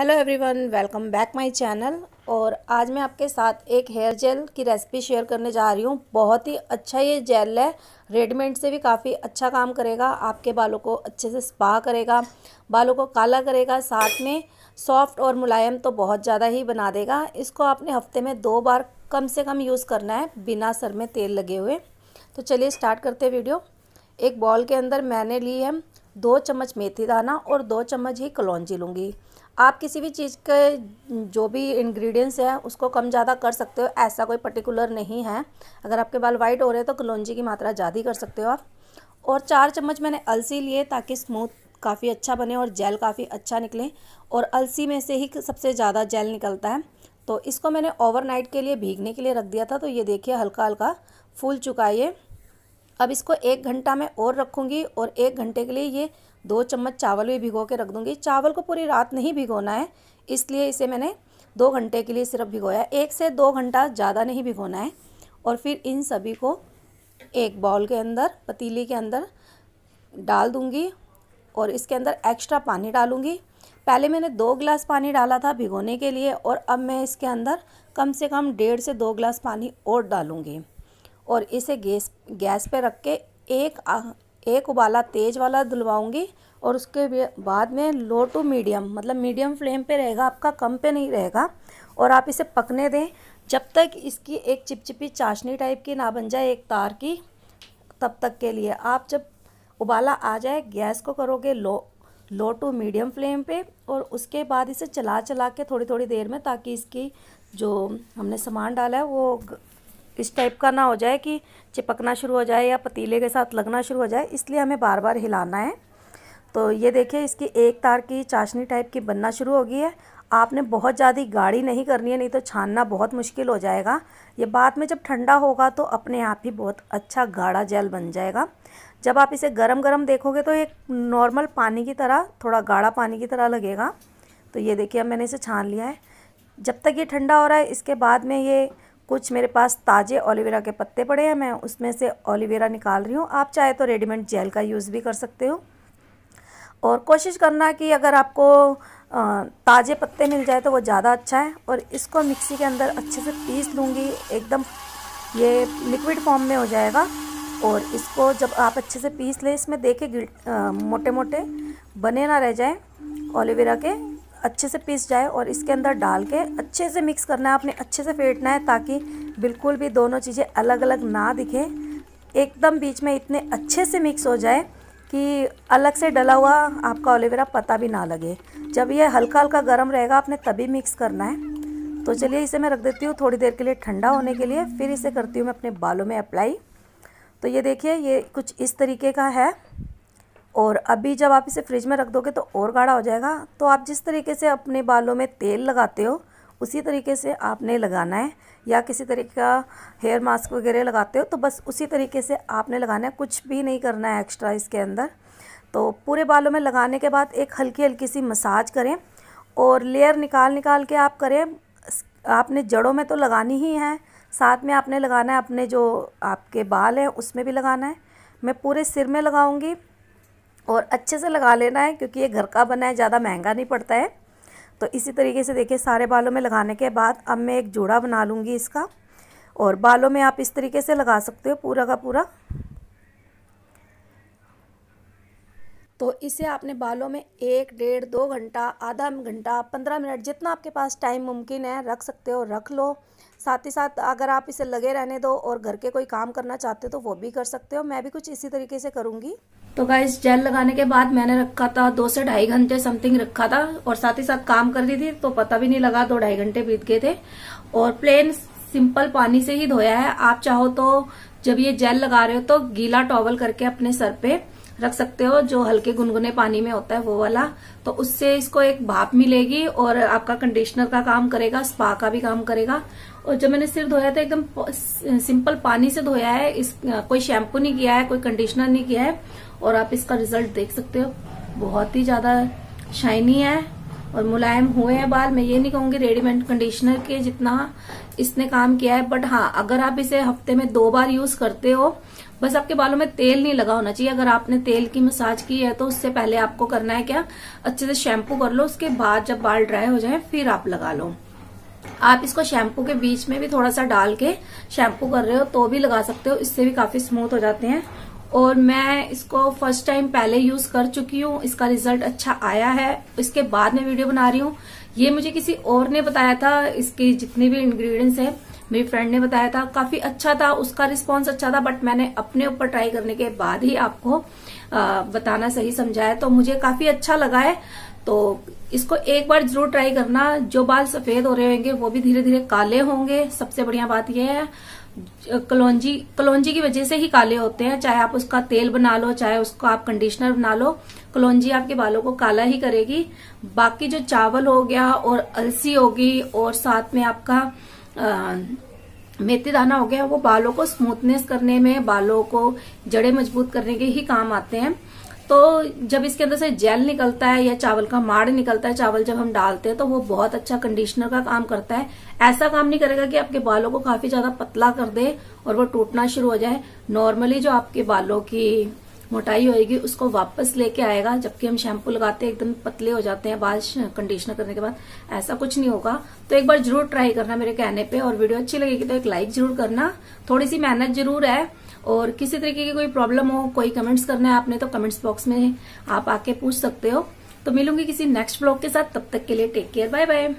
Hello everyone welcome back my channel और आज मैं आपके साथ एक हेयर जेल की रेसिपी शेयर करने जा रही हूँ। बहुत ही अच्छा ये जेल है। रेडीमेड से भी काफ़ी अच्छा काम करेगा। आपके बालों को अच्छे से स्पा करेगा। बालों को काला करेगा। साथ में सॉफ्ट और मुलायम तो बहुत ज़्यादा ही बना देगा। इसको आपने हफ़्ते में दो बार कम से कम यूज़ करना है बिना सर में तेल लगे हुए। तो चलिए स्टार्ट करते वीडियो एक बॉल के अंदर मैंने ली है दो चम्मच मेथी दाना और दो चम्मच ही कलौजी लूँगी। आप किसी भी चीज़ के, जो भी इंग्रेडिएंट्स हैं, उसको कम ज़्यादा कर सकते हो, ऐसा कोई पर्टिकुलर नहीं है। अगर आपके बाल वाइट हो रहे हैं तो कलौजी की मात्रा ज़्यादा कर सकते हो आप। और चार चम्मच मैंने अलसी लिए ताकि स्मूथ काफ़ी अच्छा बने और जेल काफ़ी अच्छा निकले। और अलसी में से ही सबसे ज़्यादा जेल निकलता है। तो इसको मैंने ओवरनाइट के लिए भीगने के लिए रख दिया था। तो ये देखिए हल्का हल्का फूल चुका है अब इसको एक घंटा मैं और रखूँगी और एक घंटे के लिए ये दो चम्मच चावल भी भिगो के रख दूँगी। चावल को पूरी रात नहीं भिगोना है, इसलिए इसे मैंने दो घंटे के लिए सिर्फ़ भिगोया एक से दो घंटा ज़्यादा नहीं भिगोना है और फिर इन सभी को एक बाउल के अंदर, पतीली के अंदर डाल दूँगी और इसके अंदर एक्स्ट्रा पानी डालूँगी। पहले मैंने दो गिलास पानी डाला था भिगोने के लिए और अब मैं इसके अंदर कम से कम डेढ़ से दो गिलास पानी और डालूँगी और इसे गैस गैस पे रख के एक एक उबाला तेज़ वाला धुलवाऊँगी और उसके बाद में लो टू मीडियम मतलब मीडियम फ्लेम पे रहेगा, आपका कम पे नहीं रहेगा। और आप इसे पकने दें, जब तक इसकी एक चिपचिपी चाशनी टाइप की ना बन जाए एक तार की, तब तक के लिए। आप जब उबाला आ जाए, गैस को करोगे low low to medium flame पे और उसके बाद इसे चला चला के थोड़ी थोड़ी देर में, ताकि इसकी जो हमने सामान डाला है, वो इस टाइप का ना हो जाए कि चिपकना शुरू हो जाए या पतीले के साथ लगना शुरू हो जाए, इसलिए हमें बार बार हिलाना है। तो ये देखिए, इसकी एक तार की चाशनी टाइप की बनना शुरू हो गई है। आपने बहुत ज़्यादा गाढ़ी नहीं करनी है, नहीं तो छानना बहुत मुश्किल हो जाएगा। ये बाद में जब ठंडा होगा तो अपने आप ही बहुत अच्छा गाढ़ा जेल बन जाएगा। जब आप इसे गरम गरम देखोगे तो एक नॉर्मल पानी की तरह, थोड़ा गाढ़ा पानी की तरह लगेगा। तो ये देखिए, अब मैंने इसे छान लिया है। जब तक ये ठंडा हो रहा है, इसके बाद में ये कुछ मेरे पास ताज़े ओलिवेरा के पत्ते पड़े हैं, मैं उसमें से ओलिवेरा निकाल रही हूँ। आप चाहे तो रेडीमेड जेल का यूज़ भी कर सकते हो। और कोशिश करना कि अगर आपको ताज़े पत्ते मिल जाए तो वो ज़्यादा अच्छा है। और इसको मिक्सी के अंदर अच्छे से पीस लूँगी, एकदम ये लिक्विड फॉर्म में हो जाएगा। और इसको जब आप अच्छे से पीस लें, इसमें देखे मोटे मोटे बने ना रह जाए ओलिवेरा के। अच्छे से पीस जाए और इसके अंदर डाल के अच्छे से मिक्स करना है। आपने अच्छे से फेंटना है ताकि बिल्कुल भी दोनों चीज़ें अलग अलग ना दिखें। एकदम बीच में इतने अच्छे से मिक्स हो जाए कि अलग से डला हुआ आपका ओलेवेरा पता भी ना लगे। जब ये हल्का हल्का गर्म रहेगा, आपने तभी मिक्स करना है। तो चलिए इसे मैं रख देती हूँ थोड़ी देर के लिए ठंडा होने के लिए, फिर इसे करती हूँ मैं अपने बालों में अप्लाई। तो ये देखिए, ये कुछ इस तरीके का है। और अभी जब आप इसे फ्रिज में रख दोगे तो और गाढ़ा हो जाएगा। तो आप जिस तरीके से अपने बालों में तेल लगाते हो, उसी तरीके से आपने लगाना है। या किसी तरीके का हेयर मास्क वगैरह लगाते हो तो बस उसी तरीके से आपने लगाना है। कुछ भी नहीं करना है एक्स्ट्रा इसके अंदर। तो पूरे बालों में लगाने के बाद एक हल्की हल्की सी मसाज करें और लेयर निकाल निकाल के आप करें। आपने जड़ों में तो लगानी ही है, साथ में आपने लगाना है अपने जो आपके बाल हैं, उसमें भी लगाना है। मैं पूरे सिर में लगाऊँगी। और अच्छे से लगा लेना है, क्योंकि ये घर का बना है, ज़्यादा महँगा नहीं पड़ता है। तो इसी तरीके से देखिए, सारे बालों में लगाने के बाद अब मैं एक जूड़ा बना लूँगी इसका। और बालों में आप इस तरीके से लगा सकते हो, पूरा का पूरा। तो इसे आपने बालों में एक, डेढ़, दो घंटा, आधा घंटा, पंद्रह मिनट जितना आपके पास टाइम मुमकिन है रख सकते हो, रख लो। साथ ही साथ अगर आप इसे लगे रहने दो और घर के कोई काम करना चाहते हो तो वो भी कर सकते हो। मैं भी कुछ इसी तरीके से करूँगी। तो गाइस जेल लगाने के बाद मैंने रखा था दो से ढाई घंटे समथिंग रखा था और साथ ही साथ काम कर रही थी तो पता भी नहीं लगा, दो ढाई घंटे बीत गए थे। और प्लेन सिंपल पानी से ही धोया है। आप चाहो तो जब ये जेल लगा रहे हो तो गीला टॉवल करके अपने सर पे रख सकते हो, जो हल्के गुनगुने पानी में होता है वो वाला। तो उससे इसको एक भाप मिलेगी और आपका कंडीशनर का काम करेगा स्पा का भी काम करेगा। और जब मैंने सिर धोया था, एकदम सिंपल पानी से धोया है। इस कोई शैम्पू नहीं किया है, कोई कंडीशनर नहीं किया है। और आप इसका रिज़ल्ट देख सकते हो। बहुत ही ज़्यादा शाइनी है और मुलायम हुए हैं बाल। मैं ये नहीं कहूँगी रेडीमेड कंडीशनर के जितना इसने काम किया है। बट हाँ अगर आप इसे हफ़्ते में दो बार यूज़ करते हो बस आपके बालों में तेल नहीं लगा होना चाहिए। अगर आपने तेल की मसाज की है तो उससे पहले आपको करना है क्या? अच्छे से शैम्पू कर लो, उसके बाद जब बाल ड्राई हो जाए, फिर आप लगा लो। आप इसको शैम्पू के बीच में भी थोड़ा सा डाल के शैम्पू कर रहे हो तो भी लगा सकते हो, इससे भी काफ़ी स्मूथ हो जाते हैं। और मैं इसको फ़र्स्ट टाइम पहले यूज़ कर चुकी हूँ, इसका रिज़ल्ट अच्छा आया है। इसके बाद मैं वीडियो बना रही हूँ। ये मुझे किसी और ने बताया था, इसकी जितने भी इंग्रेडिएंट्स है मेरी फ्रेंड ने बताया था, काफ़ी अच्छा था, उसका रिस्पॉन्स अच्छा था बट मैंने अपने ऊपर ट्राई करने के बाद ही आपको बताना सही समझा है तो मुझे काफ़ी अच्छा लगा है। तो इसको एक बार ज़रूर ट्राई करना, जो बाल सफ़ेद हो रहे होंगे, वो भी धीरे धीरे काले होंगे। सबसे बढ़िया बात यह है कलौंजी कलौंजी की वजह से ही काले होते हैं, चाहे आप उसका तेल बना लो, चाहे उसको आप कंडीशनर बना लो, कलौंजी आपके बालों को काला ही करेगी। बाकी जो चावल हो गया, और अलसी होगी, और साथ में आपका मेथी दाना हो गया, वो बालों को स्मूथनेस करने में, बालों को जड़े मज़बूत करने के ही काम आते हैं। तो जब इसके अंदर से जेल निकलता है या चावल का माड़ निकलता है, चावल जब हम डालते हैं तो वो बहुत अच्छा कंडीशनर का काम करता है। ऐसा काम नहीं करेगा कि आपके बालों को काफ़ी ज़्यादा पतला कर दे और वो टूटना शुरू हो जाए। नॉर्मली जो आपके बालों की मोटाई होएगी, उसको वापस लेके आएगा, जबकि हम शैम्पू लगाते हैं, एकदम पतले हो जाते हैं, बाल कंडीशनर करने के बाद। ऐसा कुछ नहीं होगा। तो एक बार ज़रूर ट्राई करना मेरे कहने पे, और वीडियो अच्छी लगेगी तो एक लाइक ज़रूर करना। थोड़ी सी मेहनत ज़रूर है, और किसी तरीके की कोई प्रॉब्लम हो, कोई कमेंट्स करना है आपने तो कमेंट्स बॉक्स में आप आके पूछ सकते हो। तो मिलूँगी किसी नेक्स्ट ब्लॉग के साथ, तब तक के लिए टेक केयर बाय बाय